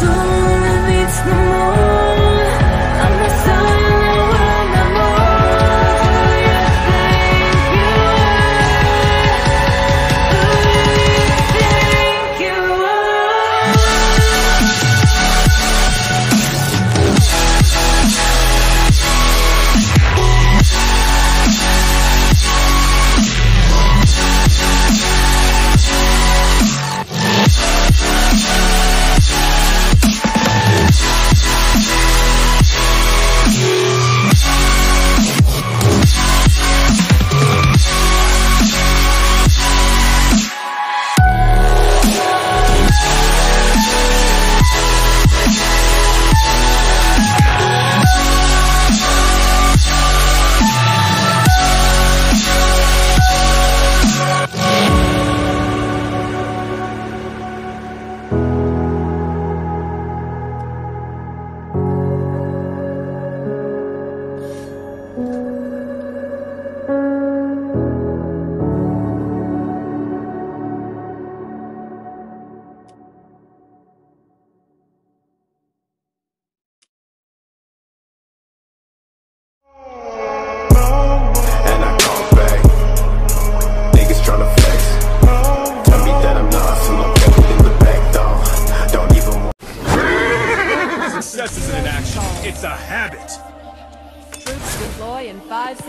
多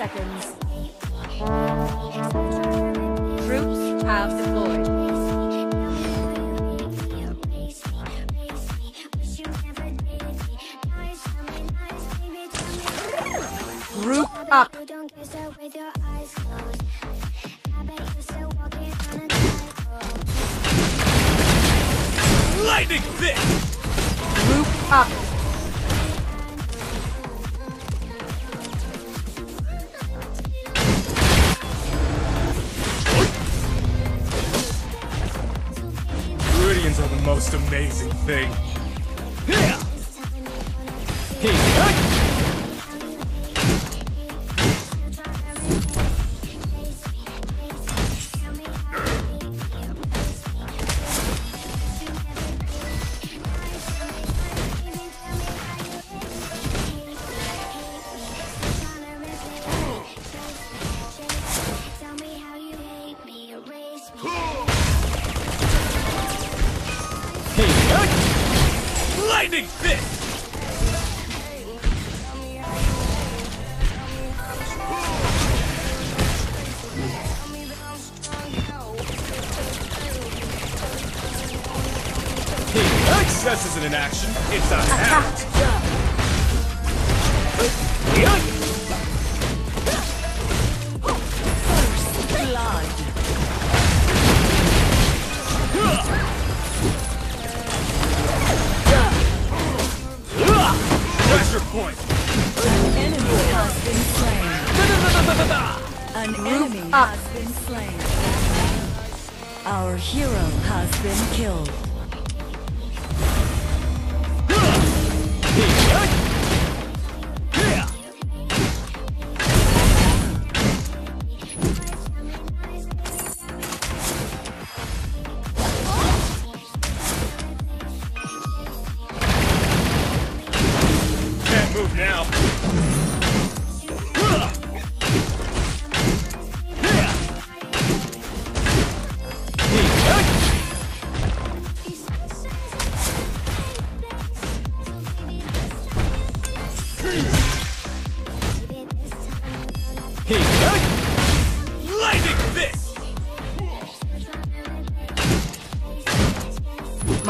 seconds. Troops have deployed. Group up. Lightning Group up. thing. Success isn't an action, it's a habit. Pressure point. An enemy has been slain. An enemy has been slain. Our hero has been killed. い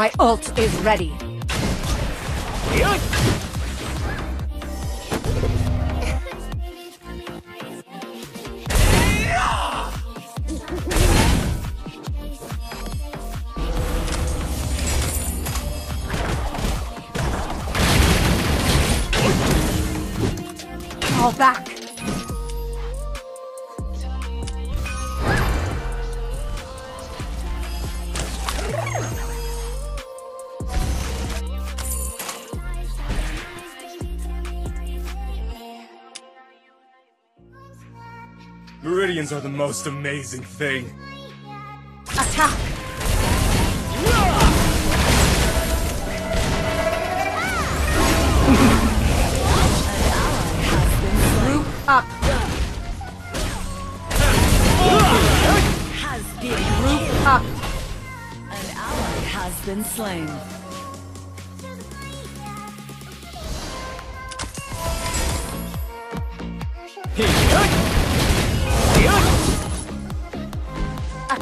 My ult is ready. All back. Meridians are the most amazing thing. Attack! Up. Has been group up. An ally has been slain.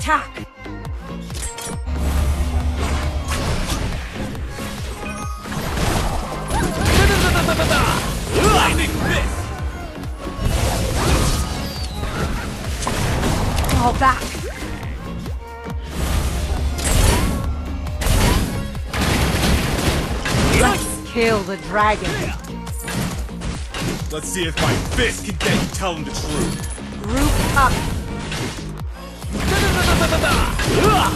Attack. Lightning fist! Fall back. Let's kill the dragon. Let's see if my fist can get you telling the truth. Group up. たたたたうわ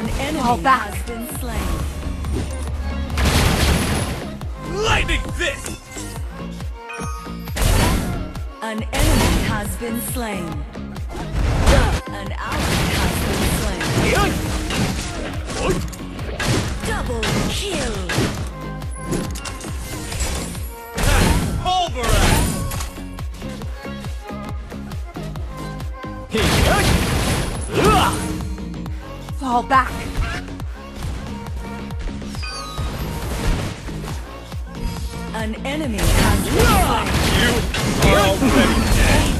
An Fall enemy back. has been slain. Lightning fist! An enemy has been slain. An ally has been slain. Double kill. Pulverize! Fall back. An enemy has been. You are already dead.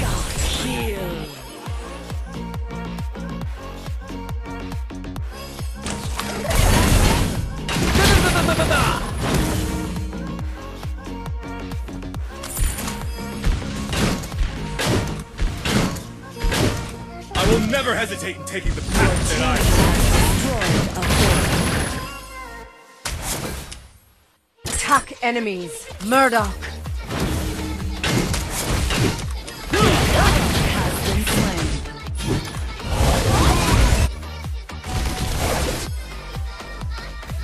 I will never hesitate in taking the path that I. Attack enemies. Murdoch.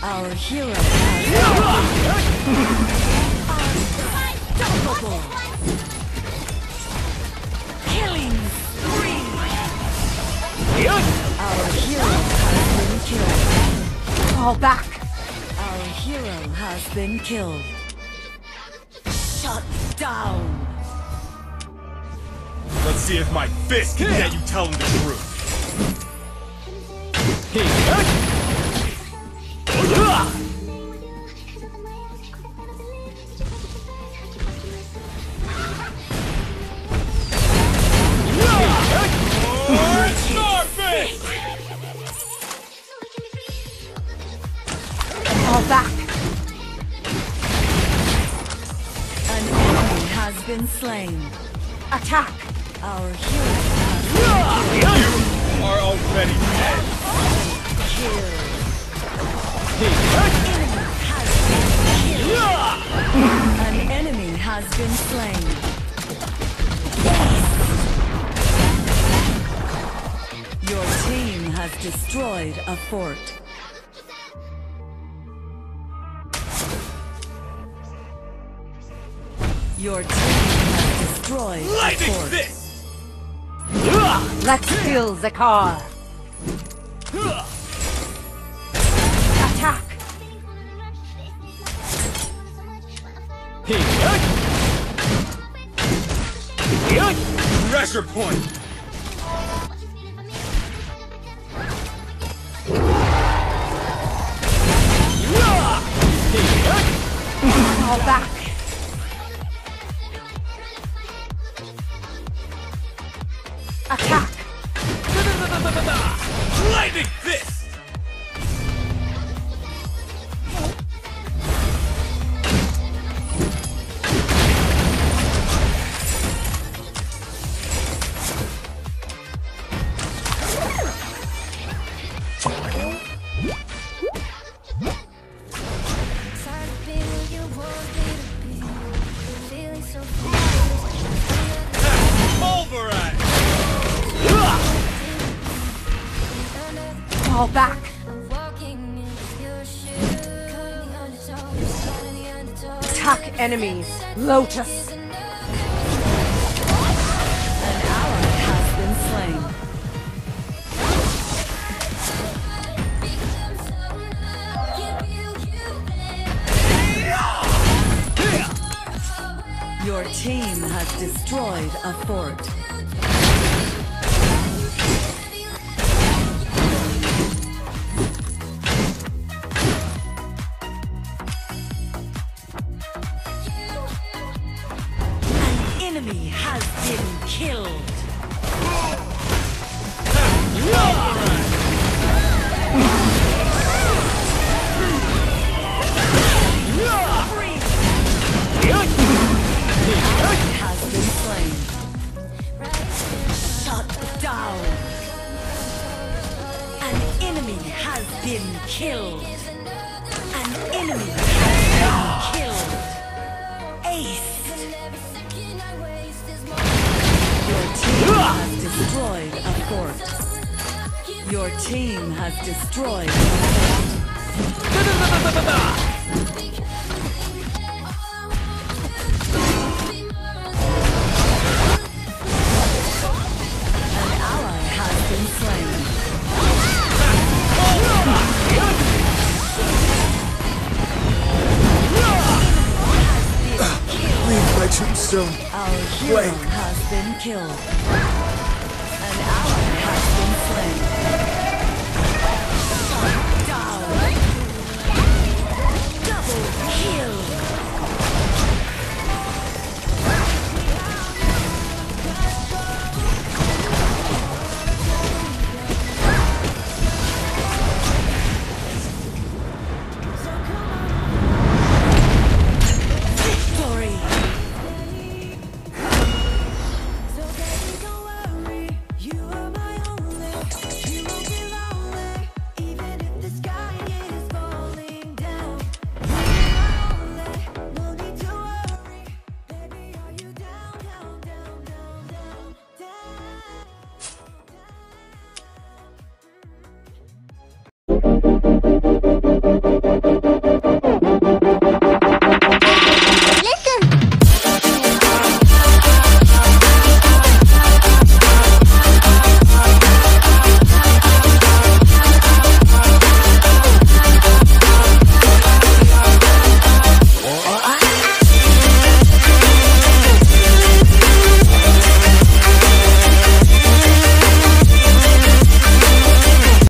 Our hero has has. Fall back. Our hero has been killed. Shut down. Let's see if my fist can get you telling the truth. Starfish! Been slain. Attack. Our hero You are already dead. killed. An enemy has been slain. Your team has destroyed a fort. Your team has destroyed Lightning fort. fist! Let's kill the car. Attack. Pressure point! Fall back. Lightning fist! Attack enemies. Lotus. An ally has been slain. Your team has destroyed a fort. Been killed. An enemy has been killed. Ace. Your team has destroyed a fort. Your team has destroyed Leave